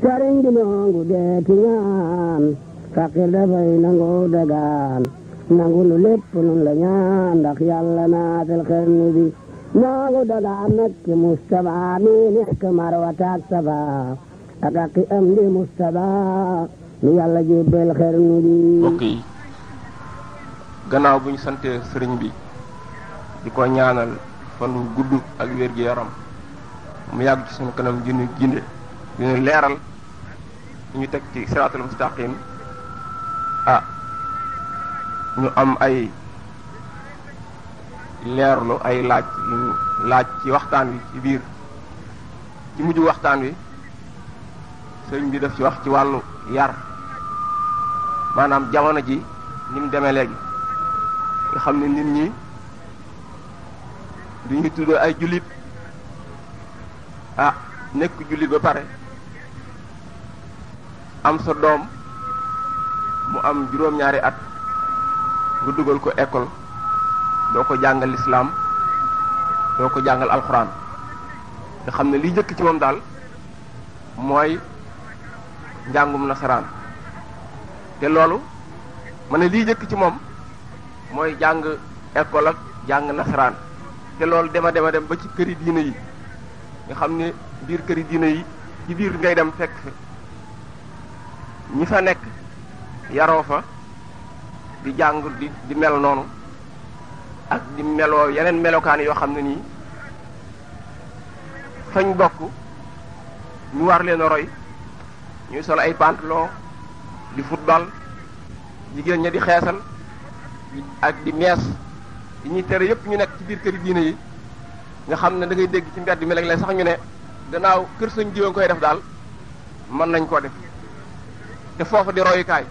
sëriñ bi noongu deeti ñaan faqir dafay nangu dagaan nangu nu lépp nun la ñaan ndax yàlla naatal xarnu bi noongu dagaan nag ci Mustaba mi nekk Marwa taak Safa ak aqi am di Mustaba li yàlla jébbal xarnu bi mbokk yi gannaaw bu ñu santee sëriñ bi di ko ñaanal fan wu gudd ak wér gi yaram mu yàgg ci suñu kanam di ñu ginde di ñu leeral di ñu teg ci siraatul mustaqim ah ñu am ay leerlu ay laaj yu ñu laaj ci waxtaan wi ci biir ci mujj waxtaan wi sëriñ bi daf ci wax ci wàllu yar maanaam jamono ji ni mu demee léegi nga xam ne nit ñi du ñu tudd ay jullit ah nekk jullit ba pare am sa doom mu am juróom-ñaari at nga dugal ko école doo ko jàngal lislaam doo ko jàngal alxuraan nga xam ne li jëkk ci moom daal mooy njàngum nasaraan te loolu ma ne lii jëkk ci moom mooy jàng école ak jàng nasaraan te loolu dema dema dem ba ci këri diine yi nga xam ne biir këri diine yi ci biir ngay dem fekk ñi fa nekk yaroo fa di jàng di di mel noonu ak di meloo yeneen melokaan yoo xam ne nii fañ bokk ñu war leen a roy ñuy sol ay pantalon di football jigéen ña di xeesal ak di mees yi ñuy tere yëpp ñu nekk ci biir këri diine yi nga xam ne da ngay dégg ci mbedd mi léeg-léeg sax ñu ne gannaaw kër sëñ diwa koy def daal mën nañ koo def te foofu di royukaay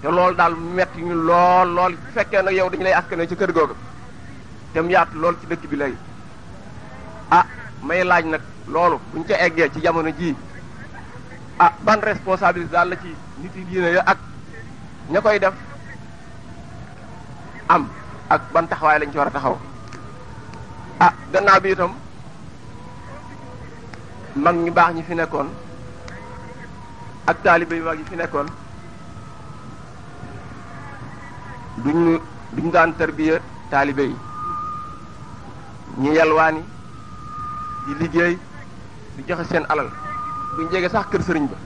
te loolu daal metti ñu lool lool fekkee nag yow dañu lay askane ci kër googu dem yaatu lool ci dëkk bi léegi ah may laaj nag loolu buñ ca eggee ci jamono jii ah ban responsabilité daal la ci nit yi diine ya ak ña koy def am ak ban taxawaay lañ ci war a taxaw ah gannaaw bi itam mag ñu baax ñi fi nekkoon ak taalibe yu mag yi fi nekkoon duñu duñu daan tarbiya taalibe yi ñu yalwaani di liggéey di joxe seen alal duñ jege sax kër sëriñ ba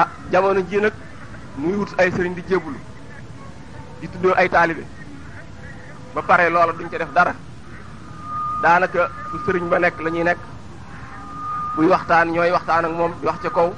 ah jamono ji nag muy wut ay sëriñ di jébbalu di tuddoo ay taalibe ba pare loola duñ ca def dara daanaka fu sëriñ ba nekk la ñuy nekk buy waxtaan ñooy waxtaan ak moom di wax ca kaw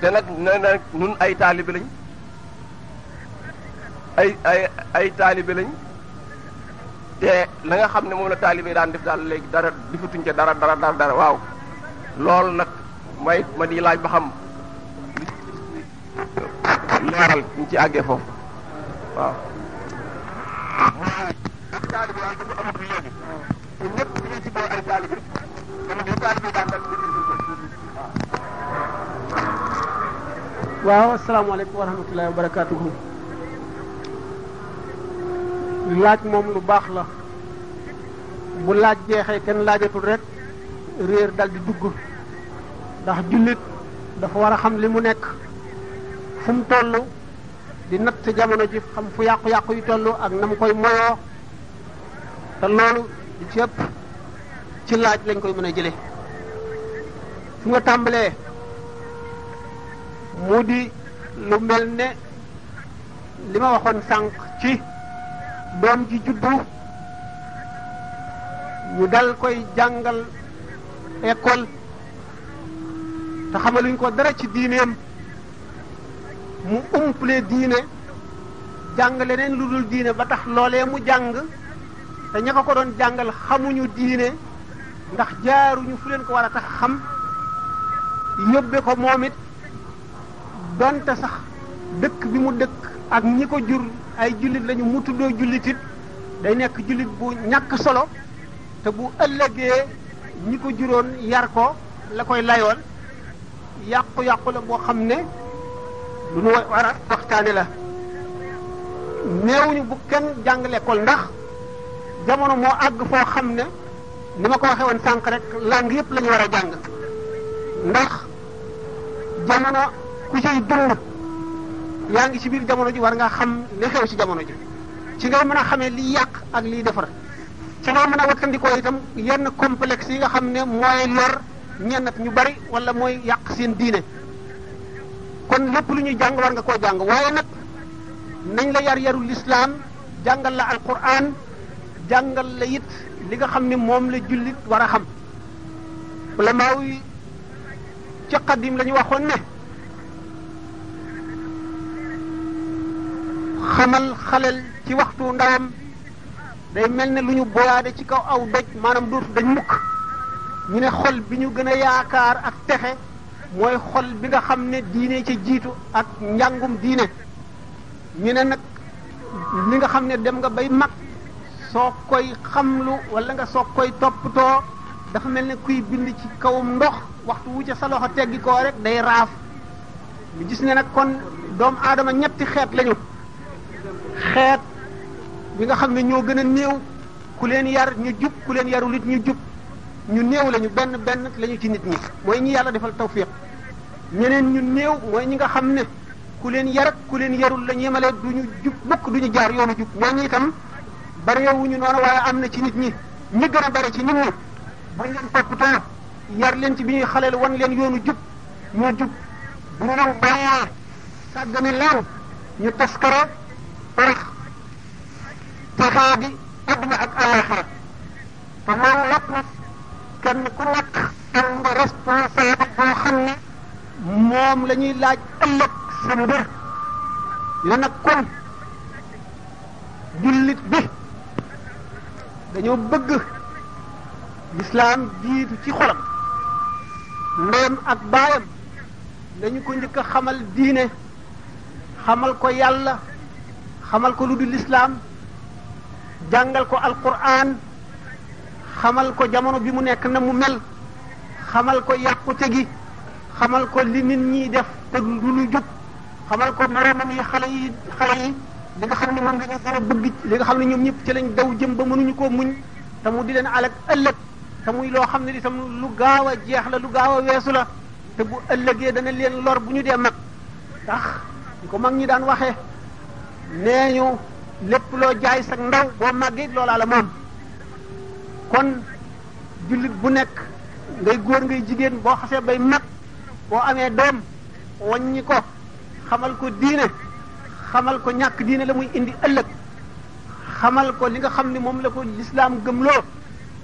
te nag nee na nun ay taalibe lañ ay ay ay taalibe lañ te la nga xam ne moom la taalibe daan def daal léegi dara difatuñ ca dara dara dara dara waaw loolu nag may ma di laaj ba xam leeral ñu ci àggee foofu waaw ñun ñëpp ñu ngi ci boo ay taalibe te nag li taalibe yi daan def ñu ngi ko. waaw asalaamaaleykum wa rahmatullahi wa barakaatuhu laaj moom lu baax la bu laaj jeexee kenn laajatul rek réer dal di dugg ndax jullit dafa war a xam li mu nekk fu mu toll di natt jamono ji xam fu yàqu-yàqu yi toll ak na mu koy moyoo te loolu li ci ëpp ci laaj lañ koy mën a jële fu nga tàmbalee mu di lu mel ne li ma waxoon sànq ci doom ji juddu ñu dal koy jàngal école te xamaluñ ko dara ci diineem mu umple diine jàng leneen lu dul diine ba tax loolee mu jàng te ña ko ko doon jàngal xamuñu diine ndax jaaruñu fu leen ko war a tax xam yóbbe ko moom it donte sax dëkk bi mu dëkk ak ñi ko jur ay jullit lañu mu tuddoo jullit it day nekk jullit bu ñàkk solo te bu ëllëgee ñi ko juróon yar ko la koy layoon yàqu-yàqu la boo xam ne lu nu war a waxtaane la néewuñu bu kenn jàng lekkool ndax jamono moo àgg foo xam ne ni ma ko waxee woon sànq rek langue yëpp la ñu war a jàng ndax jamono ku ciy dund yaa ngi ci biir jamono ji war nga xam li xew ci jamono ji ci ngay mën a xamee liy yàq ak liy defar ci ngay mën a wattandikoo itam yenn complexe yi nga xam ne mooy lor ñennat ñu bari wala mooy yàq seen diine kon lépp lu ñuy jàng war nga koo jàng waaye nag nañ la yar yarul lislaam jàngal la alquran jàngal la it li nga xam ne moom la jullit war a xam ulamaaw yi ci xaddim la ñu waxoon ne xamal xalel ci waxtu ndawam day mel ne lu ñu boyaade ci kaw aw doj maanaam dootu dañ mukk ñu ne xol bi ñu gën a yaakaar ak texe mooy xol bi nga xam ne diine ci jiitu ak njàngum diine ñu ne nag li nga xam ne dem nga bay mag soo koy xamlu wala nga soo koy toppatoo dafa mel ne kuy bind ci kawum ndox waxtu wu ca sa loxo teggi koo rek day raaf ñu gis ne nag kon doomu aadama ñetti xeet lañu xeet ñi nga xam ne ñoo gën a néew ku leen yar ñu jub ku leen yarul it ñu jub ñu néew lañu benn benn lañu ci nit ñi mooy ñi yàlla defal tawfiq ñeneen ñu néew mooy ñi nga xam ne ku leen yar ak ku leen yarul la ñemale du ñu jub mukk du ñu jaar yoonu jub ñooñu itam barewuñu noonu waaye am na ci nit ñi ñi gën a bare ci nit ñi buñ leen toppatoo yar leen ci bi ñuy xaleel wan leen yoonu jub ñu jub bu ñu leen bàyyee sàggane leen ñu taskara parax texaa bi àdduna ak àllaaxira te loolu lépp nag kenn ku nekk am nga responsable boo xam ne moom la ñuy laaj ëllëg sa mbir la nag kon jullit bi dañoo bëgg lislaam jiitu ci xolam ndeyam ak baayam dañu ko njëkk a xamal diine xamal ko yàlla xamal ko lu dul lislaam jàngal ko alquran xamal ko jamono bi mu nekk na mu mel xamal ko yàqute gi xamal ko li nit ñi def te du lu jub xamal ko moroomam yi xale yi xale yi li nga xam ne moom la ñu gën a bëgg li nga xam ne ñoom ñëpp ci lañ daw jëm ba mënuñu koo muñ te mu di leen alak ëllëg te muy loo xam ne itam lu gaaw a jeex la lu gaaw a weesu la te bu ëllëgee dana leen lor bu ñu dee mag ndax ñu ko mag ñi daan waxee nee ñu lépp loo jaay sa ndaw boo màggee loolaa la moom kon jullit bu nekk ngay góor ngay jigéen boo xasee bay mag boo amee doom waññi ko xamal ko diine xamal ko ñàkk diine la muy indi ëllëg xamal ko li nga xam ni moom la ko lislaam gëmloo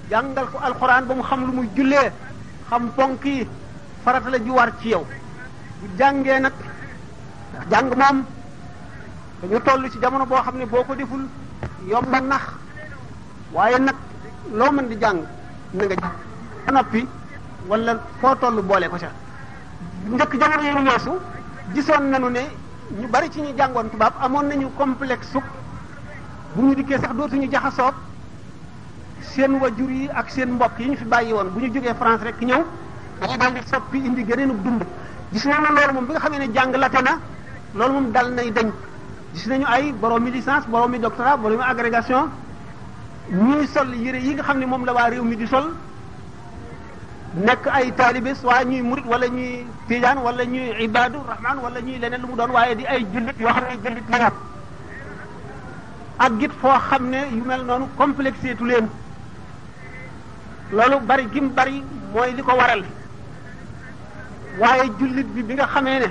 jàngal ko alxuraan ba mu xam lu muy jullee xam ponk yi farata la ju war ci yow bu jàngee nag jàng moom dañu toll ci jamono boo xam ne boo ko deful yomb a nax waaye nag loo mën di jàng na nga jàng ba noppi wala foo toll boole ko ca njëkk jamono yi ñu weesu gisoon nañu ne ñu bari ci ñu jàngoon tubaab amoon nañu complexe suk bu ñu dikkee sax dootuñu jaxasoog seen wajur yi ak seen mbokk yi ñu fi bàyyi woon bu ñu jógee France rek ñëw dañuy daal di soppi indi gëneenu dund gis nañ ne loolu moom bi nga xamee ne jàng late na loolu moom dal nay dañ gis nañu ay boroomi licence boroomi doctorat boroomi agrégation ñuy sol yére yi nga xam ne moom la waa réew mi di sol nekk ay taalibe waa ñuy murit wala ñuy tijaan wala ñuy ibaadu rahman wala ñuy leneen lu mu doon waaye di ay jullit yoo xam ne jullit la ak git foo xam ne yu mel noonu complexé tu leen loolu bari gim bari mooy li ko waral waaye jullit bi bi nga xamee ne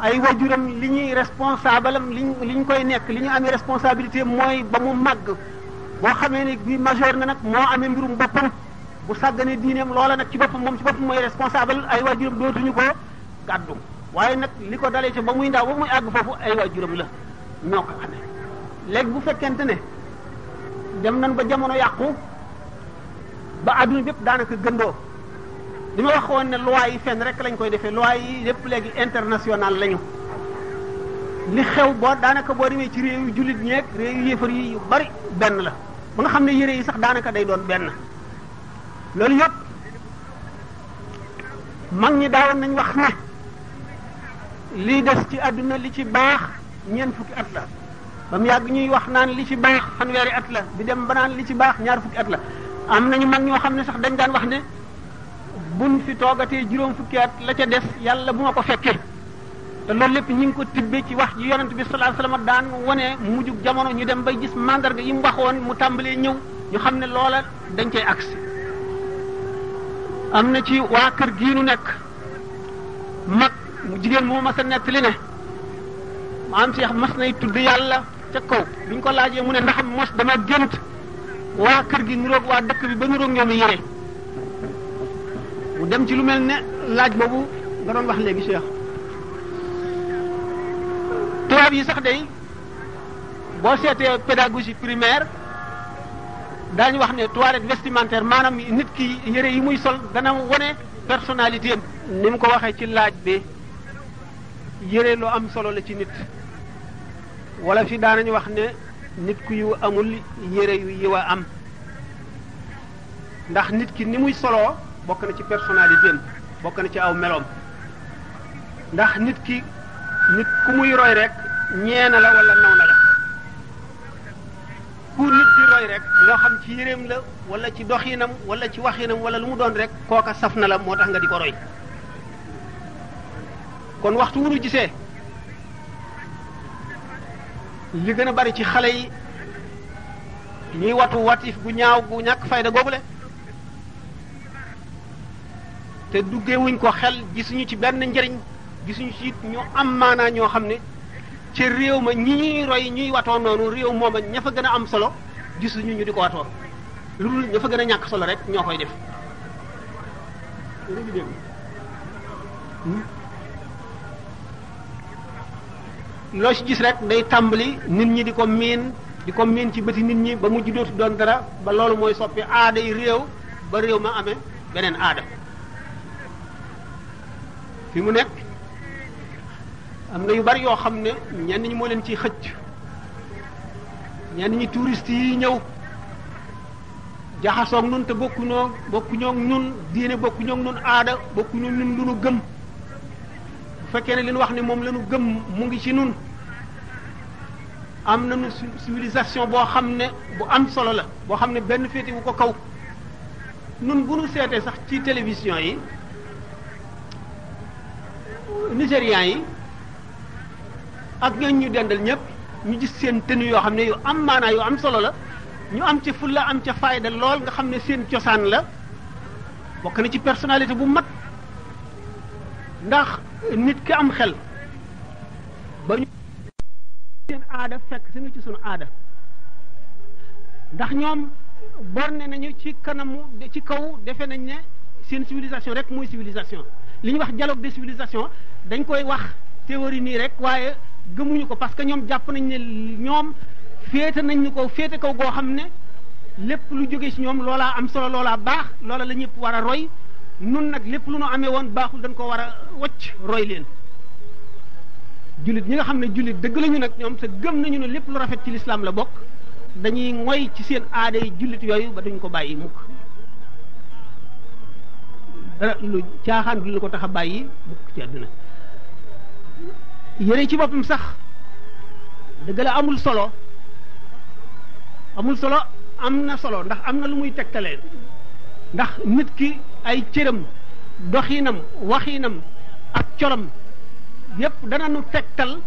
ay wajuram li ñuy responsable am liñ li ñu koy nekk li ñu amee responsabilité mooy ba mu màgg boo xamee ne bi majeur na nag moo amee mbirum boppam bu sàgganee diineem loola nag ci boppam moom ci boppam mooy responsable ay wajuram dootuñu ko gàddu waaye nag li ko dalee ci ba muy ndaw ba muy àgg foofu ay wajuram la noo ko xamee léegi bu fekkente ne dem nañ ba jamono yàqu ba adduna bépp daanaka gëndoo li ma wax woon ne loi yi fenn rek lañ koy defee loi yi lépp léegi international lañu li xew boo daanaka boo demee ci réew yu jullit ñeeg réew yu yéefar yi yu bari benn la ba nga xam ne yére yi sax daanaka day doon benn loolu yëpp mag ñi daawoon nañ wax ne lii des ci àdduna li ci baax ñeent fukki at la ba mu yàgg ñuy wax naan li ci baax fanweeri at la bi dem ba naan li ci baax ñaar fukki at la am nañu mag ñoo xam ne sax dañ daan wax ne buñ fi toogatee juróom fukki at la ca des yàlla bu ma ko fekkee te loolu lépp ñu ngi ko tibbee ci wax ji yonent bi sallallahu alayhi wasallam daan wone mujjug jamono ñu dem bay gis mandarga yi mu waxoon mu tàmbalee ñëw ñu xam ne loola dañ cay agsi am na ci waa kër gii nu nekk mag mu jigéen moo mas a nettali ne maam Cheikh mas nay tudd yàlla ca kaw biñ ko laajee mu ne ndax mos dama gént waa kër gi niroog waa dëkk bi ba niroog ñoom yére mu dem ci lu mel ne laaj boobu nga doon wax léegi Cheikh tubaab yi sax day boo seetee pédagogie primaire daañu wax ne toilette vestimentaire maanaam nit ki yére yi muy sol dana wone personnalité am ni mu ko waxee ci laaj bi yére lu am solo la ci nit wala fi daanañu wax ne nit ku yiw amul yére yu yiw a am ndax nit ki ni muy soloo bokk na ci personnalité am bokk na ci aw meloom ndax nit ki nit ku muy roy rek ñee na la wala naw na la ku nit di roy rek moo xam ci yéreem la wala ci doxinam wala ci waxinam wala lu mu doon rek kooka saf na la moo tax nga di ko roy kon waxtu wu ñu gisee li gën a bari ci xale yi ñuy watu watif gu ñaaw gu ñàkk fayda googule te duggewuñ ko xel gisuñu ci benn njëriñ gisuñu ci it ñu am maanaa ñoo xam ne ca réew ma ñi ñuy roy ñuy watoo noonu réew mooma ña fa gën a am solo gisuñu ñu di ko watoo lu dul ña fa gën a ñàkk solo rek ñoo koy def loo ci gis rek day tàmbali nit ñi di ko miin di ko miin ci bëti nit ñi ba mujj dootu doon dara ba loolu mooy soppi aada yi réew ba réew ma amee beneen aada fi mu nekk am na yu bari yoo xam ne ñenn ñi moo leen ciy xëcc ñenn ñi touriste yi ñëw jaxasoog nun te bokkuñoo bokkuñoo nun diine bokkuñoo nun aada bokkuñoo nun lu nu gëm bu fekkee ne li ñu wax ni moom la ñu gëm mu ngi ci nun am nañu civilisation boo xam ne bu am solo la boo xam ne benn féete bu ko kaw nun bu nu seetee sax ci télévision yi nigérian yi ak ñooñ ñu dendal ñëpp ñu gis seen tenue yoo xam ne yu am maanaa yu am solo la ñu am ci fulla am ca fayda lool nga xam ne seen cosaan la bokk na ci personnalité bu mag ndax nit ki am xel ba ñu seen aada fekk si nu ci sunu aada ndax ñoom borne nañu ci kanamu ci kaw defe nañ ne seen civilisation rek mooy civilisation li ñuy wax dialogue de civilisation dañ koy wax théorie nii rek waaye gëmuñu ko parce que ñoom jàpp nañ ne ñoom féete nañ ñu ko féete kaw goo xam ne lépp lu jóge ci ñoom loolaa am solo loolaa baax loola la ñëpp war a roy nun nag lépp lu nu amee woon baaxul dañ ko war a wacc roy leen jullit ñi nga xam ne jullit dëgg lañu nag ñoom te gëm nañu ne lépp lu rafet ci lislaam la bokk dañuy moy ci seen aada yi jullit yooyu ba duñ ko bàyyi mukk dara lu caaxaan du lu ko tax a bàyyi mukk ci àdduna yére ci boppam sax dëgg la amul solo amul solo am na solo ndax am na lu muy tegtalee ndax nit ki ay cëram doxinam waxinam ak colam yépp dana nu tegtal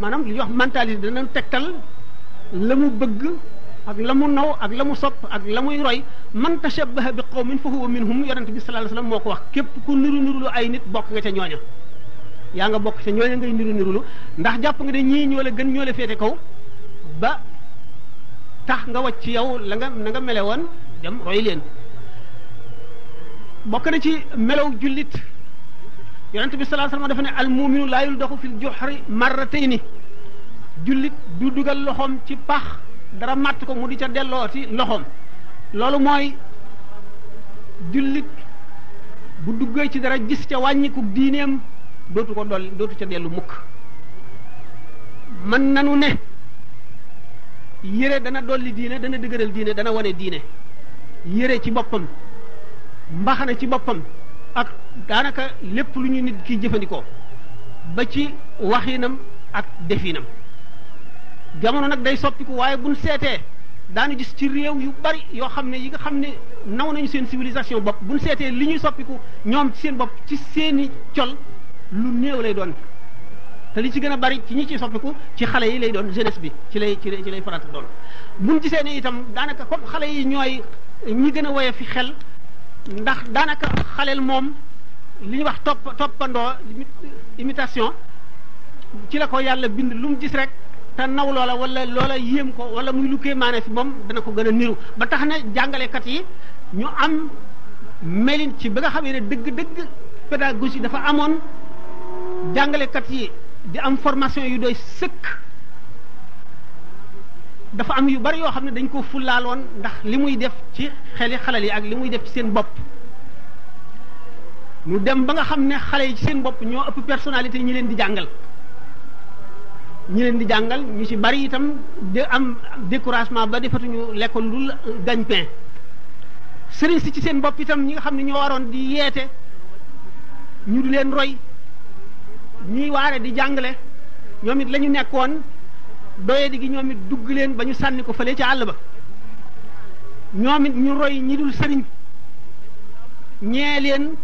maanaam li ñuy wax mentalité dana nu tegtal la mu bëgg ak la mu naw ak la mu sopp ak la muy roy man tashabbaha bi qawmin fa huwa minhum yonent bi sallallahu alayhi wasallam moo ko wax képp ku niru nirulu ay nit bokk nga ca ñooña yaa nga bokk ca ñooña ngay niru nirulu ndax jàpp nga ne ñii ñoo la gën ñoo la féete kaw ba tax nga wacc yow la nga na nga mele woon dem roy leen bokk na ci melow jullit yonent bi sallallahu alayhi wasallam dafa ne al mu'minu laa yuldaxu fil juhri marratayni jullit du dugal loxoom ci pax dara màtt ko mu di ca dellooti loxoom loolu mooy jullit bu duggee ci dara gis ca wàññiku diineem dootu ko dolli dootu ca dellu mukk mën nanu ne yére dana dolli diine dana dëgëral diine dana wane diine yére ci boppam mbaxana ci boppam ak daanaka lépp lu ñu nit ki jëfandikoo ba ci waxinam ak definam jamono nag day soppiku waaye buñ seetee daanu gis ci réew yu bari yoo xam ne yi nga xam ne naw nañu seen civilisation bopp buñ seetee li ñuy soppiku ñoom ci seen bopp ci seeni col lu néew lay doon te li ci gën a bari ci ñi ci soppiku ci xale yi lay doon jeunesse bi ci lay ci lay ci lay farata doon buñ gisee ni itam daanaka comme xale yi ñooy ñi gën a woye fi xel ndax daanaka xaleel moom li ñuy wax topp toppandoo imitation ci la ko yàlla bind lu mu gis rek te naw loola wala loola yéem ko wala muy lu kéemaane fi moom dana ko gën a niru ba tax na jàngalekat yi ñu am melin ci ba nga xamee ne dëgg-dëgg pédagogie dafa amoon jàngalekat yi di am formation yu doy sëkk dafa am yu bari yoo xam ne dañ ko fullaaloon ndax li muy def ci xeli xalal yi ak li muy def ci seen bopp ñu dem ba nga xam ne xale yi ci seen bopp ñoo ëpp personnalité ñi leen di jàngal ñi leen di jàngal ñu ci bari itam de am découragement ba defatuñu lekkoon lu gagne-pain sëriñ si ci seen bopp itam ñi nga xam ne ñoo waroon di yeete ñu di leen roy ñuy waare di jàngale ñoom it la ñu nekkoon doye di gi ñoom it dugg leen ba ñu sànni ko fële ca àll ba ñoom it ñu roy ñi dul sëriñ ñee leen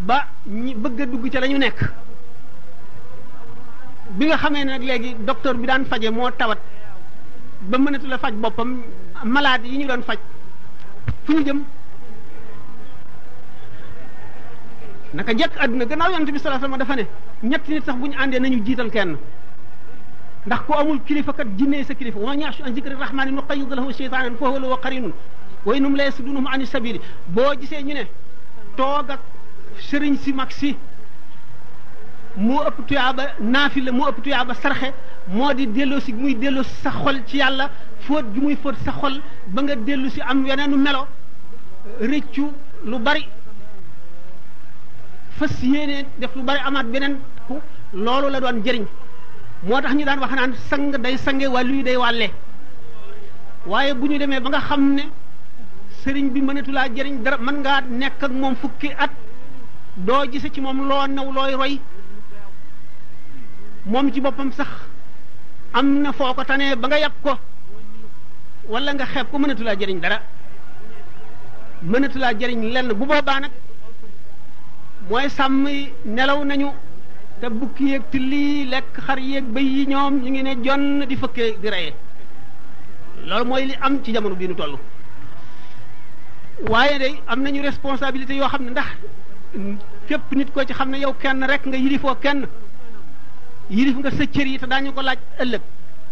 ba ñi bëgg a dugg ca la ñu nekk bi nga xamee ne nag léegi docteur bi daan faje moo tawat ba mënatu la faj boppam malade yi ñu doon faj fu ñu jëm naka jekk àdduna gannaaw yonent bi sallallahu alayhi wasallam dafa ne ñetti nit sax bu ñu àndee nañu jiital kenn ndax ku amul kilifa kat jinne sa kilifa wa man yaxshu an zikri rahmani nuqayyid lahu shaytanan fa huwa lahu qarinun wa innahum la yasuddunahum ani sabili boo gisee ñu ne toog ak sëriñ si mag si moo ëpp tuyaaba naafi la moo ëpp tuyaaba sarxe moo di delloo si muy delloo si sa xol ci yàlla fóot gi muy fóot sa xol ba nga dellu si am weneenu melo rëccu lu bari fas yéene def lu bari amaat beneen ku loolu la doon jëriñ moo tax ñu daan wax naan sang day sange wàllu yi day wàlle waaye bu ñu demee ba nga xam ne sëriñ bi mënatulaa jëriñ dara mën ngaa nekk ak moom fukki at doo gise ci moom loo naw looy roy moom ci boppam sax am na foo ko tanee ba nga yàpp ko wala nga xeeb ko mënatulaa jëriñ dara mënatulaa jëriñ lenn bu boobaa nag mooy sàmm yi nelaw nañu te bukki yeeg tilli lekk xar yeeg bëy yi ñoom ñu ngi ne jonn di fëkkee di reye loolu mooy li am ci jamono bii nu toll waaye day am nañu responsabilité yoo xam ne ndax képp nit ko ci xam ne yow kenn rek nga yilifoo kenn yilif nga sa cër yi te daañu ko laaj ëllëg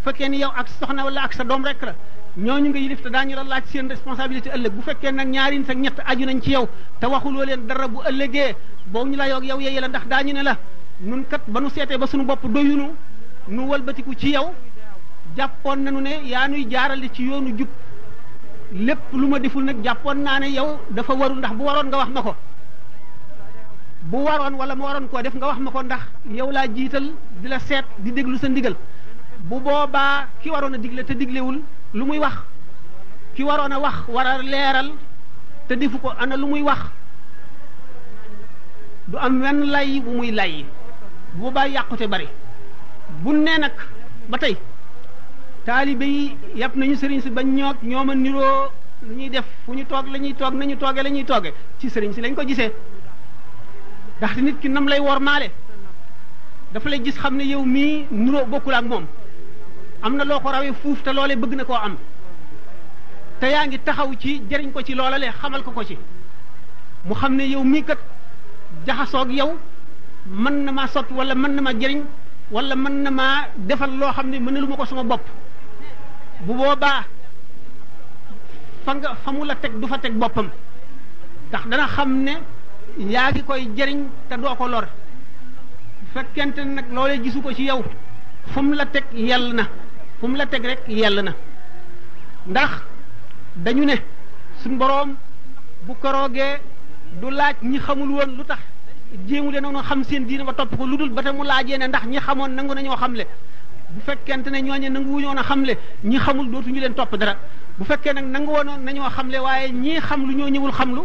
fekkee ni yow ak soxna wala ak sa doom rek la ñooñu nga yilif te daañu la laaj seen responsabilité ëllëg bu fekkee nag ñaari nit ak ñett aju nañ ci yow te waxuloo leen dara bu ëllëgee boo ñu la yoog yow yeye la ndax daañu ne la nun kat ba nu seetee ba suñu bopp doyunu nu walbatiku ci yow jàppoon nañu ne yaa nuy jaarale ci yoonu jub lépp lu ma deful nag jàppoon naa ne yow dafa warul ndax bu waroon nga wax ma ko bu waroon wala ma waroon koo def nga wax ma ko ndax yow laa jiital di la seet di déglu sa ndigal bu boobaa ki waroon a digle te diglewul lu muy wax ki waroon a wax war a leeral te defu ko ana lu muy wax du am wenn lay bu muy lay bu boobaa yàqute bari bu nee nag ba tey taalibe yi yàpp nañu sëriñ si bañ ñoog ñooma niroo lu ñuy def fu ñu toog la ñuy toog nañu tooge la ñuy tooge ci sëriñ si lañ ko gisee ndaxte nit ki nam lay wor maale dafa lay gis xam ne yow mii niroo bokkul ak moom am na loo ko rawee fuuf te loolee bëgg na koo am te yaa ngi taxaw ci jëriñ ko ci loola le xamal ko ko ci mu xam ne yow mii kat jaxasoog yow mën na maa soppi wala mën na maa jëriñ wala mën na maa defal loo xam ne mënalu ma ko sama bopp bu boobaa fa nga fa mu la teg du fa teg boppam ndax dana xam ne yaa ngi koy jëriñ te doo ko lor fekkente ne nag loolee gisu ko ci yow fu mu la teg yell na fu mu la teg rek yell na ndax dañu ne suñ boroom bu koroogee du laaj ñi xamul woon lu tax jéemu leen noonu xam seen diine ba topp ko lu dul ba te mu laajee ne ndax ñi xamoon nangu nañoo xamle bu fekkente ne ñooñe nangu wuñoon a xamle ñi xamul dootuñu leen topp dara bu fekkee nag nangu woon nañoo xamle waaye ñii xam lu ñoo ñëwul xamlu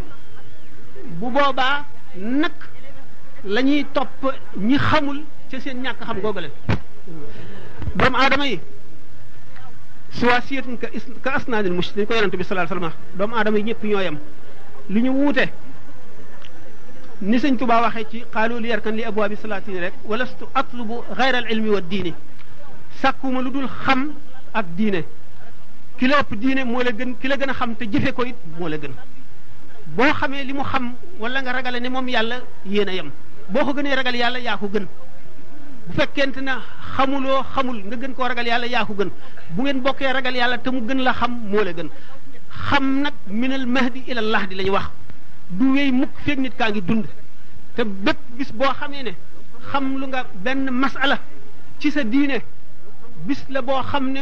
bu boobaa nag la ñuy topp ñi xamul ca seen ñàkk xam googu leen doomu aadama yi suwaasiyatun ka is ka asnaanil mush dañ ko yonante bi sallallahu alayhi wasallam doomu aadama yi ñëpp ñoo yem lu ñu wuute ni sëñ Tuubaa waxee ci xaalu li yarkan li abwaabi salaatini rek walastu atlubu xayra al ilmi wa diini sàkkuma lu dul xam ak diine ki la ëpp diine moo la gën ki la gën a xam te jëfe ko it moo la gën boo xamee li mu xam wala nga ragale ne moom yàlla yéen a yem boo ko gënee ragal yàlla yaa ko gën bu fekkente ne xamuloo xamul nga gën koo ragal yàlla yaa ko gën bu ngeen bokkee ragal yàlla te mu gën la xam moo la gën xam nag minal mahdi ila lahdi la ñu wax du wéy mukk feeg nit kaa ngi dund te bépp bis boo xamee ne xam lu nga benn masala ci sa diine bis la boo xam ne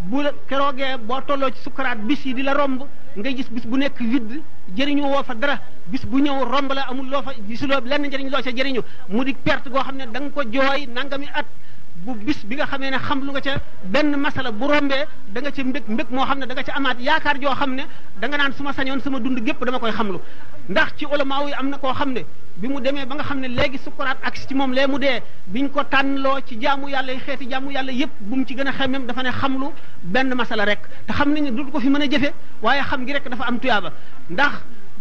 bu la keroogee boo tolloo ci sukaraat bis yi di la romb ngay gis bis bu nekk vide jëriñu woo fa dara bis bu ñëw romb la amul loo fa gisuloo lenn njëriñ loo sa jëriñu mu di perte goo xam ne da nga ko jooy nangami at bu bis bi nga xamee ne xam lu nga ca benn masala bu rombee da nga ca mbég mbég moo xam ne da nga ca amaat yaakaar joo xam ne da nga naan su ma sañoon sama dund gépp dama koy xamlu ndax ci ulama yi am na koo xam ne bi mu demee ba nga xam ne léegi sukuraat ak ci moom lee mu dee biñ ko tànnloo ci jaamu yàlla yi xeeti jaamu yàlla yépp bu mu ci gën a xemmem dafa ne xamlu benn masala rek te xam nañu du ko fi mën a jëfe waaye xam gi rek dafa am tuyaaba ndax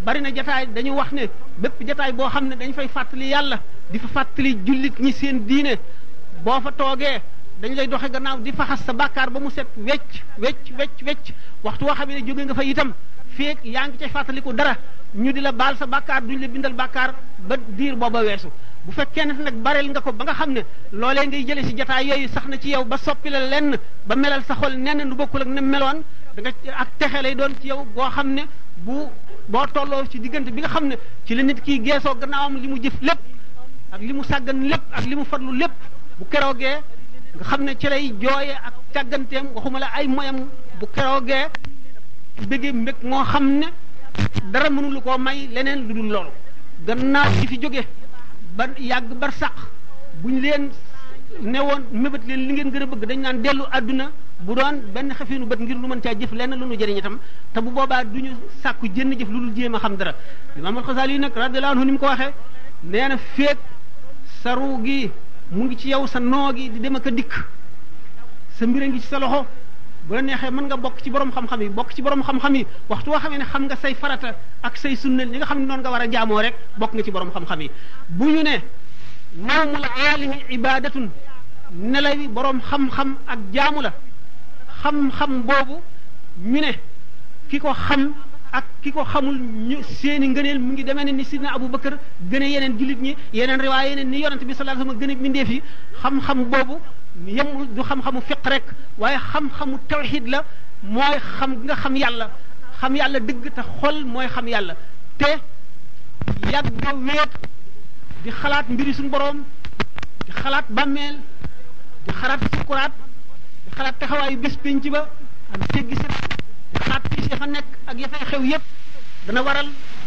bari na jataay dañu wax ne bépp jataay boo xam ne dañ fay fàttali yàlla di fa fàttali jullit ñi seen diine boo fa toogee dañ lay doxe gannaaw di faxas sa bàkkaar ba mu set wecc wecc wecc wecc waxtu woo xam ne jóge nga fa itam feeg yaa ngi ca fàttaliku dara ñu di la baal sa bàkkaar duñ la bindal bàkkaar ba diir booba weesu bu fekkee ne nag bareel nga ko ba nga xam ne loolee ngay jële si jataay yooyu sax na ci yow ba soppi la lenn ba melal sa xol nenn lu bokkul ak ne meloon da nga ak texe lay doon ci yow boo xam ne bu boo tolloo ci diggante bi nga xam ne ci la nit kii geesoo gannaawam li mu jëf lépp ak li mu sàggan lépp ak li mu farlu lépp bu keroogee nga xam ne ci lay jooye ak càgganteem waxuma la ay moyam bu keroogee bëggee mbég moo xam ne dara mënu lu koo may leneen lu dul loolu gannaaw ci fi jóge ba yàgg bar sàq buñ leen ne woon mébét leen li ngeen gën a bëgg dañ naan dellu àdduna bu doon benn xefinu bët ngir lu mën caa jëf lenn lu nu jëriñ itam te bu boobaa du ñu sàkku jënn jëf lu dul jéem a xam dara Imaamul Xasaali yi nag radiyallahu anhu ni mu ko waxee nee na sa ruu gi mu ngi ci yow sa noo gi di dem ak a dikk sa mbir a ngi ci sa loxo bu la neexee mën nga bokk ci borom xam-xam yi bokk ci borom xam-xam yi waxtu woo xamee ne xam nga say farata ak say sunna li nga xam ne noonu nga war a jaamoo rek bokk nga ci borom xam-xam yi bu ñu ne nawmul aalimi ibadatun nelawi borom xam-xam ak jaamu la xam-xam boobu ñu ne ki ko xam ak ki ko xamul ñu seeni ngëneel mu ngi demee ne ni sidna Abu Bakar gën a yeneen jullit ñi yeneen riwaay yeneen ni yonent bi sallallahu alayhi wasallam gën a mindeef yi xam-xam boobu yem du xam-xamu fiq rek waaye xam-xamu tawxid la mooy xam nga xam yàlla xam yàlla dëgg te xol mooy xam yàlla te yàgg a wéet di xalaat mbiri suñu boroom di xalaat bàmmeel di xalaat sukuraat di xalaat taxawaayu bés penc ba ak teggi sa di xalaat fii si fa nekk ak ya fay xew yépp dana waral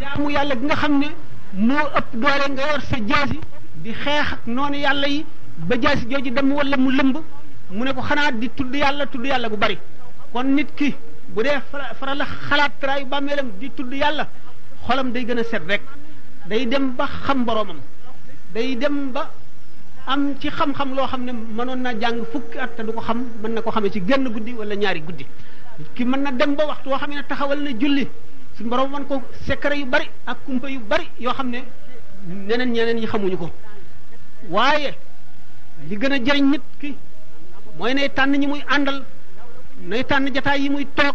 jaamu yàlla gi nga xam ne moo ëpp doole nga yor sa jaasi di xeex ak noonu yàlla yi ba jaasi jooju dem wala mu lëmb mu ne ko xanaa di tudd yàlla tudd yàlla gu bari kon nit ki bu dee faral la xalaat taraayu bàmmeelam di tudd yàlla xolam day gën a set rek day dem ba xam boroomam day dem ba am ci xam-xam loo xam ne mënoon na jàng fukki at te du ko xam mën na ko xamee ci genn guddi wala ñaari guddi ki mën na dem ba waxtu woo xam ne taxawal na julli suñu borom wan ko secret yu bari ak kumpa yu bari yoo xam ne neneen ñeneen yi xamuñu ko waaye li gën a jëriñ nit ki mooy nay tànn ñi muy àndal nay tànn jataay yi muy toog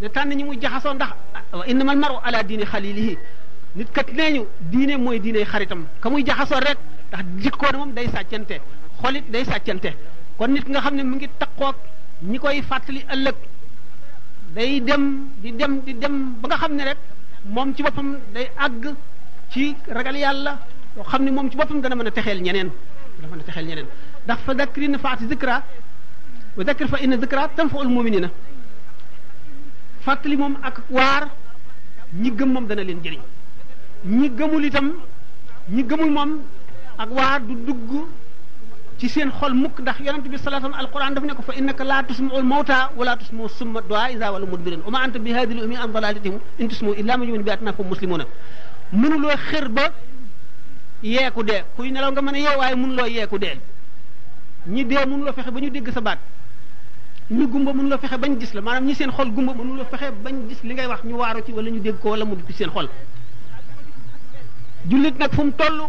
ne tànn ñi muy jaxasoo ndax wa innamal maru ala diini xalilihi nit kat nee ñu diine mooy diine xaritam ka muy jaxasoo rek ndax jikkoon moom day sàccante xolit day sàccante kon nit nga xam ne mu ngi takkoog ñi koy fàttali ëllëg day dem di dem di dem ba nga xam ne rek moom ci boppam day àgg ci ragal yàlla yoo xam ne moom ci boppam dana mën a texeel ñeneen dana mën a texeel ñeneen ndax fa dakri na faati zikra wa dakir fa inna zikra tanfaul muminina fàttali moom ak waar ñi gëm moom dana leen jëriñ ñi gëmul itam ñi gëmul moom ak waar du dugg ci seen xol mukk ndax yonent bi sallallahu alayhi wasallam alquran daf ne ko fa innaka la tusmi'ul mawta wala mu summa doa isa wala mudbirin uma anta bi hadi l umi an dalalatihim in tusmu illa man yumin bi atna fa muslimuna mënuloo xër ba yeeku dee kuy nelaw nga mën a yeew waaye mënuloo yeeku dee ñi dee mënuloo fexe ba ñu dégg sa baat ñi gumba mënuloo fexe bañ gis la maanaam ñi seen xol gumba mënuloo fexe bañ gis li ngay wax ñu waaru ci wala ñu dégg ko wala mu dugg ci seen xol jullit nag fu mu toll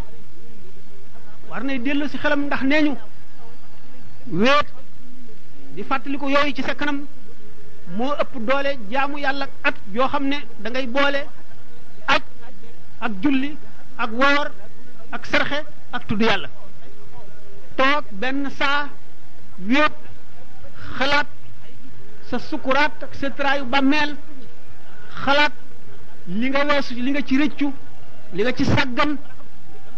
war nay dellu si xelam ndax nee ñu wéet di fàttaliku yooyu ci sa kanam moo ëpp doole jaamu yàlla at yoo xam ne da ngay boole aj ak julli ak woor ak sarxe ak tudd yàlla toog benn saa wéet xalaat sa sukuraat ak sa traayu bàmmeel xalaat li nga weesu li nga ci rëccu li nga ci sàggan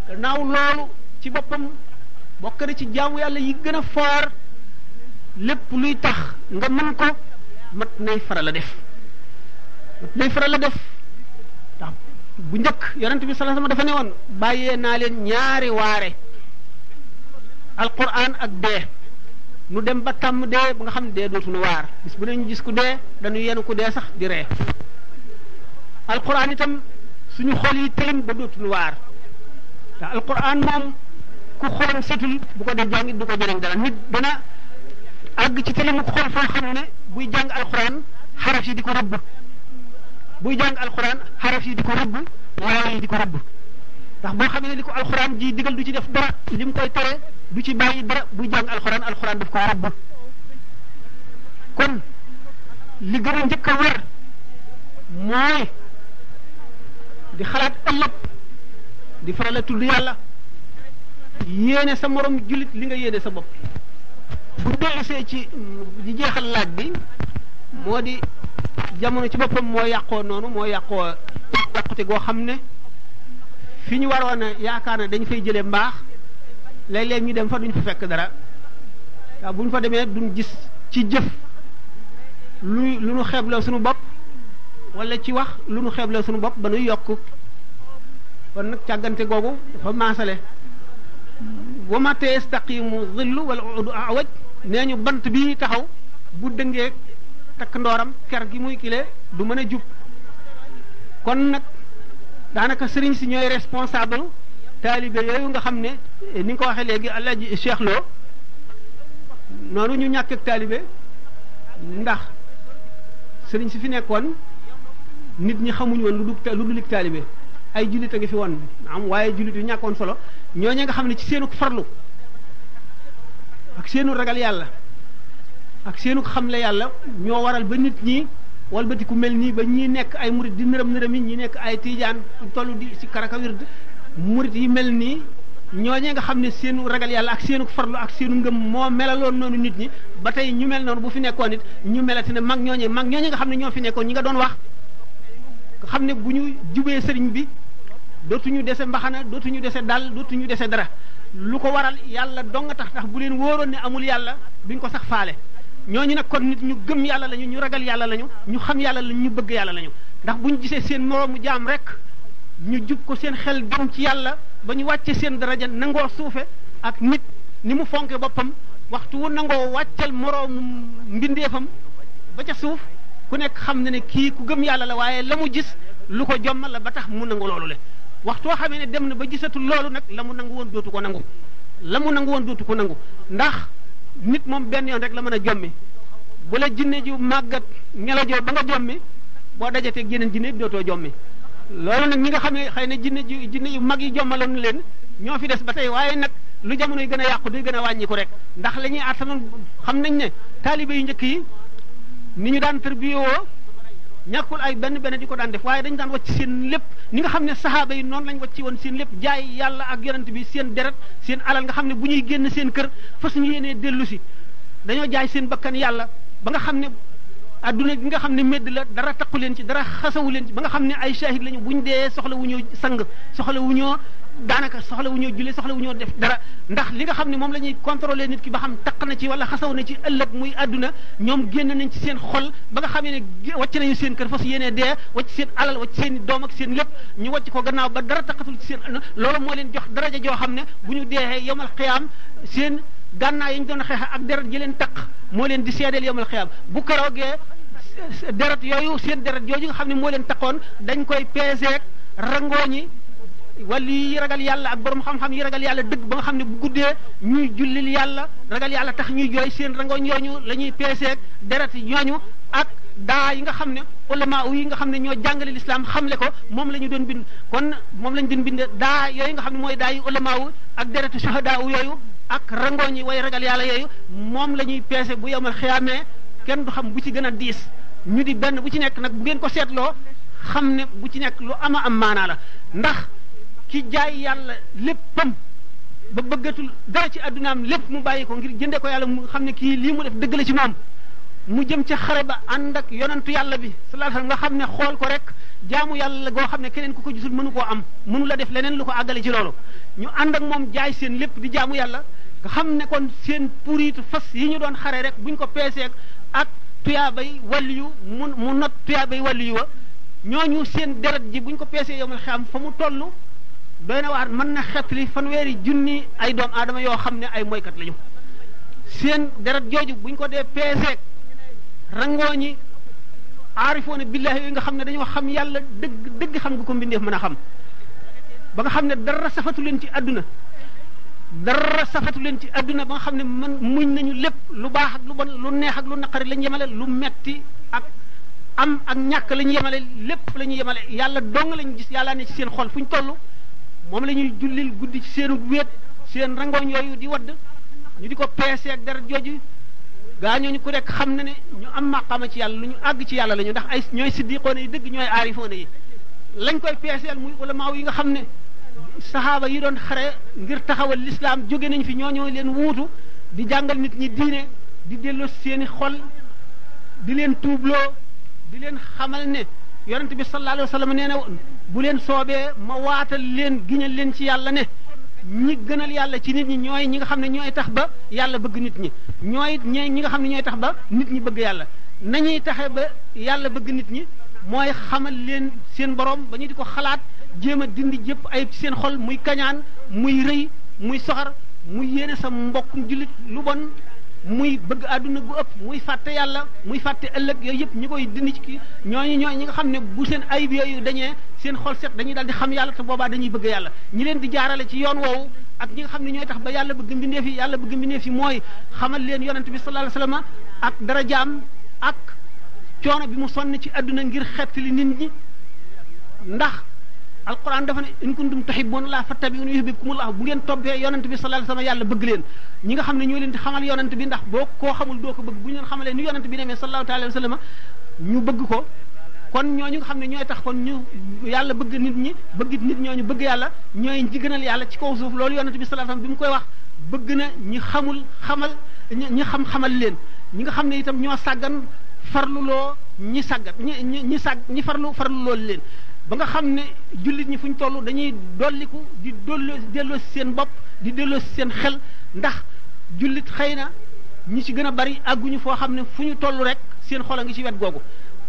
gannaaw loolu ci boppam bokk na ci jaamu yàlla yi gën a foor lépp luy tax nga mën ko mat nay faral a def mat nay faral a def ndax bu njëkk yonent bi sallallahu alayhi wasallam dafa ne woon bàyyee naa leen ñaari waare alquran ak dee nu dem ba tàmm dee ba nga xam ne dee dootuñu waar bis bu ne ñu gis ku dee dañu yenu ku dee sax di ree alquran itam suñu xol yi tilim ba dootuñu waar te alquran moom ku xolam setul bu ko dee jàngit du ko jëriñ dara nit dana àgg ci tëlimu xol foo xam ne buy jàng alxuraan xaraf yi di ko rëbb buy jàng alxuraan xaraf yi di ko rëbb laaya yi di ko rëbb ndax boo xam ne li ko alxuraan ji digal du ci def dara li mu koy tere du ci bàyyi dara buy jàng alxuraan alxuraan daf ko rëbb kon li gën a njëkk a war mooy di xalaat ëllëg di faral a tudd yàlla yéene sa morom jullit li nga yéene sa bopp bu dellusee ci di jeexal laaj bi moo di jamono ci boppam moo yàqoo noonu moo yàqoo yàqute goo xam ne fi ñu waroon a yaakaar ne dañ fay jëlee mbaax léeg-léeg ñu dem fa duñ fa fekk dara waaw bu ñu fa demee duñ gis ci jëf lu lu nu xeebloo suñu bopp wala ci wax lu nu xeebloo suñu bopp ba nuy yokk kon nag càggante googu ba maasale wa ma yastaqimu zillu wal udu awaj nee ñu bant bi taxaw bu dëngee takk ndooram ker gi muy kile du mën a jub kon nag daanaka sëriñ si ñooy responsable taalibe yooyu nga xam ne ni nga ko waxee léegi Alaaji Cheikh Lo noonu ñu ñàkk ak taalibe ndax sëriñ si fi nekkoon nit ñi xamuñu woon lu dul lu dul taalibe ay jullit a ngi fi woon am waaye jullit yu ñàkkoon solo ñooñu nga xam ne ci seenu farlu ak seenu ragal yàlla ak seenu xamle yàlla ñoo waral ba nit ñi walbati ku mel nii ba ñii nekk ay murit di nërëm nërëm yi ñi nekk ay tiijaan tollu di si karaka wird murit yi mel nii ñooñee nga xam ne seenu ragal yàlla ak seenu farlu ak seenu ngëm moo melaloon noonu nit ñi ba tey ñu mel noonu bu fi nekkoon it ñu melati ne mag ñooñee mag ñooñee nga xam ne ñoo fi nekkoon ñi nga doon wax nga xam ne bu ñu jubee sëriñ bi dootuñu dese mbaxana dootuñu dese dal dootuñu dese dara lu ko waral yàlla dong nga tax tax bu leen wóoroon ne amul yàlla duñ ko sax faale ñooñu nag kon nit ñu gëm yàlla lañu ñu ragal yàlla lañu ñu xam yàlla lañu ñu bëgg yàlla lañu ndax bu ñu gisee seen moroomu jaam rek ñu jub ko seen xel dem ci yàlla ba ñu wàcce seen daraja nangoo suufe ak nit ni mu fonke boppam waxtu wu nangoo wàccal moroomu mbindeefam ba ca suuf ku nekk xam na ne kii ku gëm yàlla la waaye la mu gis lu ko jommal la ba tax mu nangu loolu le waxtu woo xamee ne dem na ba gisatul loolu nag la mu nangu woon dootu ko nangu la mu nangu woon dootu ko nangu ndax nit moom benn yoon rek la mën a jommi bu la jinne ju màggat ngelajoo ba nga jommi boo dajatee yeneen jinne dootoo jommi loolu nag ñi nga xam ne xëy na jinne ji jinne yu mag yi jommaloon leen ñoo fi des ba tey waaye nag lu jamono yi gën a yàqu day gën a wàññiku rek ndax la ñuy attanoon xam nañ ne taalibe yu njëkk yi ni ñu daan tërbiyewoo ñàkkul ay benn benn di ko daan def waaye dañ daan wacc seen lépp ni nga xam ne saxaaba yi noonu lañ wacc woon seen lépp jaay yàlla ak yonent bi seen deret seen alal nga xam ne bu ñuy génn seen kër fas ñu yéenee dellu si dañoo jaay seen bakkan yàlla ba nga xam ne adduna gi nga xam ne medd la dara taqu leen ci dara xasawu leen ci ba nga xam ne ay shahid lañu buñ dee soxla wu ñoo sang soxla wu ñoo daanaka soxla wu ñoo julli soxla wu ñoo def dara ndax li nga xam ne moom la ñuy contrôler nit ki ba xam taq na ci wala xasaw na ci ëllëg muy àdduna ñoom génn nañ ci seen xol ba nga xamee ne wàcc nañu seen kër fas yéene dee wàcc seen alal wàcc seen doom ak seen lépp ñu wàcc ko gannaaw ba dara taxatul ci seen loolu moo leen jox daraja joo xam ne bu ñu deexee yomal xiyaam seen gànnaa yi ñu doon xeex ak deret ji leen taq moo leen di seedeel yomal xiyaam bu keroogee deret yooyu seen deret jooju nga xam ne moo leen taqoon dañ koy peeseek rangooñi wala yi ragal yàlla ak borom xam-xam yi ragal yàlla dëgg ba nga xam ne bu guddee ñuy jullil yàlla ragal yàlla tax ñuy jooy seen rangooñ yooñu la ñuy peeseek deret yi ñooñu ak daa yi nga xam ne ulama yi nga xam ne ñoo jàngale lislaam xamle ko moom la ñu doon bind kon moom la ñu doon bind daa yooyu nga xam ne mooy daa yi ulama wu ak deretu shuhadaa wu yooyu ak rangooñ yi way ragal yàlla yooyu moom la ñuy peese bu yomal xiyaamee kenn du xam bu ci gën a diis ñu di benn bu ci nekk nag bu ngeen ko seetloo xam ne bu ci nekk lu ama am maanaa la ndax ki jaay yàlla léppam ba bëggatul dara ci addunaam lépp mu bàyyi ko ngir jënde ko yàlla mu xam ne kii lii mu def dëgg la ci moom mu jëm ca xare ba ànd ak yonantu yàlla bi sallallahu alayhi nga xam ne xool ko rek jaamu yàlla goo xam ne keneen ku ko gisul mënu koo am mënu la def leneen lu ko àggale ci loolu ñu ànd ak moom jaay seen lépp di jaamu yàlla nga xam ne kon seen puritu fas yi ñu doon xare rek buñ ko peeseek ak tuyaabay waliyu mu mu not tuyaabay waliyu wa ñooñu seen deret ji buñ ko peesee yomal xam fa mu toll doy na waar mën na xetli fanweeri junni ay doom aadama yoo xam ne ay moykat lañu seen deret jooju buñ ko dee peeseeg rangoo ñi aarifoona billaahi yooyu nga xam ne dañoo xam yàlla dëgg dëgg xam nga ko mbindeef mën a xam ba nga xam ne dara safatu leen ci àdduna dara safatu leen ci àdduna ba nga xam ne man muñ nañu lépp lu baax ak lu bon lu neex ak lu naqari lañ yemale lu metti ak am ak ñàkk lañ yemale lépp la ñu yemale yàlla dong lañu gis yàlla ne ci seen xol fu ñu toll moom la ñuy jullil guddi ci seenu wéet seen rangooñ yooyu di wadd ñu di ko peese ak dara jooju gaa ñooñu ku nekk xam na ne ñu am maqama ci yàlla lu ñu àgg ci yàlla la ñu ndax ay ñooy siddiqoona yi dëgg ñooy aarifoona yi lañ koy peeseel muy ulamaaw yi nga xam ne saxaaba yi doon xare ngir taxawal lislaam jóge nañ fi ñooñoo leen wuutu di jàngal nit ñi diine di delloo seeni xol di leen tuubloo di leen xamal ne yonent bi sallallahu alayhi wa sallam nee na bu leen soobee ma waatal leen giñal leen ci yàlla ne ñi gënal yàlla ci nit ñi ñooy ñi nga xam ne ñooy tax ba yàlla bëgg nit ñi ñooy ñi ñi nga xam ne ñooy tax ba nit ñi bëgg yàlla nañuy taxe ba yàlla bëgg nit ñi mooy xamal leen seen borom ba ñu di ko xalaat jéem a dindi jëpp ayib ci seen xol muy kañaan muy rëy muy soxar muy yéene sa mbokkum jullit lu bon muy bëgg àdduna gu ëpp muy fàtte yàlla muy fàtte ëllëg yooyu yëpp ñi koy dindi ci kii ñooñu ñooy ñi nga xam ne bu seen ayib yooyu dañee seen xol set dañuy daal di xam yàlla te boobaa dañuy bëgg yàlla ñi leen di jaarale ci yoon woowu ak ñi nga xam ne ñooy tax ba yàlla bëgg mbindeef yi yàlla bëgg mbindeef yi mooy xamal leen yonent bi sallallahu alayhi wasallam ak darajaam ak coono bi mu sonn ci àdduna ngir xettali nit ñi ndax alquran dafa ne in kuntum tuhibbuna allah fattabi'uni yuhibbukum allah bu ngeen toppee yonent bi sallallahu alayhi wasallam yàlla bëgg leen ñi nga xam ne ñoo leen di xamal yonent bi ndax boo koo xamul doo ko bëgg bu ñu leen xamalee ni yonent bi demee sallallahu alayhi wasallam ñu bëgg ko kon ñooñu nga xam ne ñooy tax kon ñu yàlla bëgg nit ñi bëgg it nit ñooñu bëgg yàlla ñooy ñi gënal yàlla ci kaw suuf loolu yonent bi sallallahu alayhi wasallam bi mu koy wax bëgg na ñi xamul xamal ñi xam xamal leen ñi nga xam ne itam ñoo sàggan farluloo ñi sàggan ñi ñi ñi sàgg ñi farlu farluloo leen ba nga xam ne jullit ñi fu ñu toll dañuy dolliku di dollo delloo seen bopp di delloo seen xel ndax jullit xëy na ñi ci gën a bari àgguñu foo xam ne fu ñu toll rek seen xol a ngi ci wet googu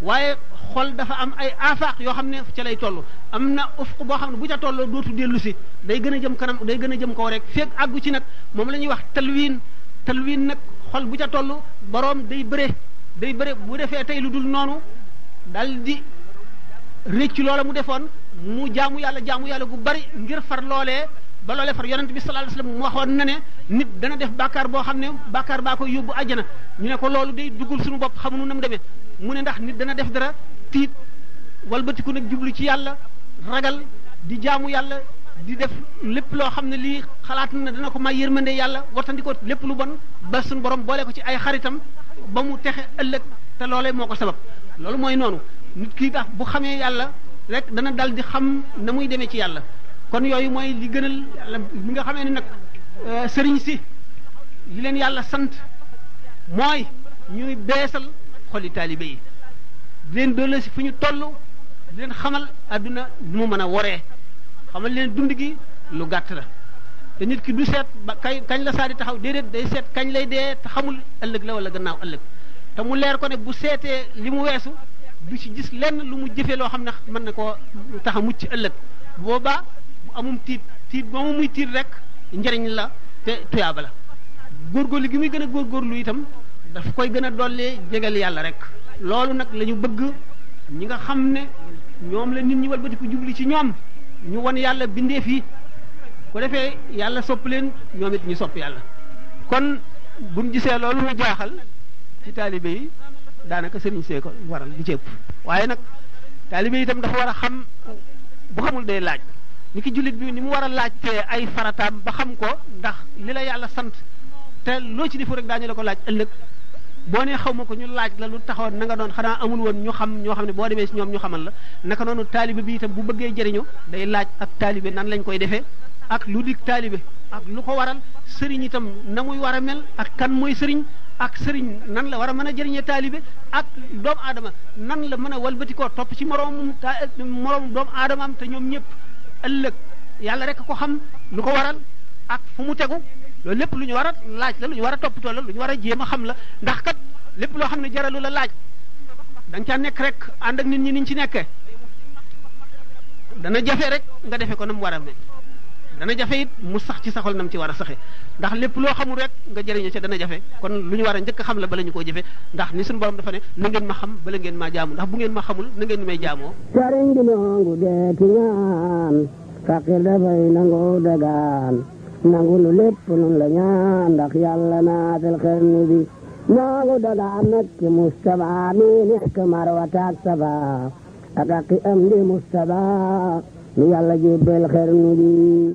waaye xol dafa am ay afaq yoo xam ne ca lay toll am na ufq boo xam ne bu ca tolloo dootu dellu si day gën a jëm kanam day gën a jëm kaw rek feeg àggu ci nag moom la ñuy wax talwiin talwiin nag xol bu ca toll boroom day bëre day bëre bu defee tey lu dul noonu dal di réccu loola mu defoon mu jaamu yàlla jaamu yàlla gu bari ngir far loolee ba loolee far yonent bi sallallahu alayhi wasallam waxoon na ne nit dana def bàkkaar boo xam ne bàkkaar baa koy yóbbu àjjana ñu ne ko loolu day duggul suñu bopp xamuñu na mu demee mu ne ndax nit dana def dara tiit walbatiku nag jublu ci yàlla ragal di jaamu yàlla di def lépp loo xam ne lii xalaat na dana ko may yërmande yàlla wartandikoo lépp lu bon ba suñu borom boole ko ci ay xaritam ba mu texe ëllëg te loolee moo ko sabab loolu mooy noonu nit kii tax bu xamee yàlla rek dana dal di xam na muy demee ci yàlla kon yooyu mooy li gënal yàlla mi nga xamee ne nag euh, sëriñ si li leen yàlla sant mooy ñuy beesal xoli taalibe yi di leen doole si fu ñu toll di leen xamal adduna nu mu mën a woree xamal leen dund gi lu gàtt la te nit ki du seet ba kay kañ la saa di taxaw déedéet day seet kañ lay dee te xamul ëllëg la wala gannaaw ëllëg te mu leer ko ne bu seetee li mu weesu du ci gis lenn lu mu jëfee loo xam ne mën na koo tax a mucc ëllëg boobaa bu amum tiit tiit ba mu muy tiit rek njëriñ la te tuyaaba la góorgóorlu gi muy gën a góorgóorlu itam daf koy gën a dollee jegal yàlla rek loolu nag lañu bëgg ñi nga xam ne ñoom la nit ñi walbatiku jubli ci ñoom ñu won yàlla bindee fii ko defee yàlla sopp leen ñoom it ñu sopp yàlla kon buñ gisee loolu lu jaaxal ci taalibe yi daanaka sëriñ see ko waral bu cëpp waaye nag taalibe yi itam dafa war a xam bu xamul day laaj ni ki jullit bi ni mu war a laaj te ay farataam ba xam ko ndax li la yàlla sant te loo ci defu rek daañu la ko laaj ëllëg boo nee xaw ma ko ñu laaj la lu taxoon na nga doon xanaa amul woon ñu xam ñoo xam ne boo demee si ñoom ñu xamal la naka noonu taalibe bi itam bu bëggee jëriñu day laaj ak taalibe nan lañ koy defee ak lu dig taalibe ak lu ko waral sëriñ itam na muy war a mel ak kan mooy sëriñ ak sëriñ nan la war a mën a jëriñee taalibe ak doomu aadama nan la mën a walbatikoo topp ci moroomum ta moroomum doomu aadamaam te ñoom ñëpp ëllëg yàlla rek ko xam lu ko waral ak fu mu tegu loolu lépp lu ñu war a laaj la lu ñu war a toppatoo la lu ñu war a jéem a xam la ndax kat lépp loo xam ne jaralu la laaj da nga caa nekk rek ànd ak nit ñi niñ ci nekkee dana jafe rek nga defe ko na mu war a ne dana jafe it mu sax ci saxol nam ci war a saxe ndax lépp loo xamul rek nga jëriñu ca dana jafe kon lu ñu war a njëkk xam la bala ñu koo jëfe ndax ni suñu borom dafa ne na ngeen ma xam bala ngeen maa jaamu ndax bu ngeen ma xamul na ngeen may jaamoo sëriñ bi noongu deeti ñaan faqir dafay nangoo dagaan nangu nu lépp nun la ñaan ndax yàlla naatal xarnu bi noogu daga nag ci Mustafa mi nekk Marwata ak Safa ak ak am di Mustafa nu yàlla jébbal xarnu bi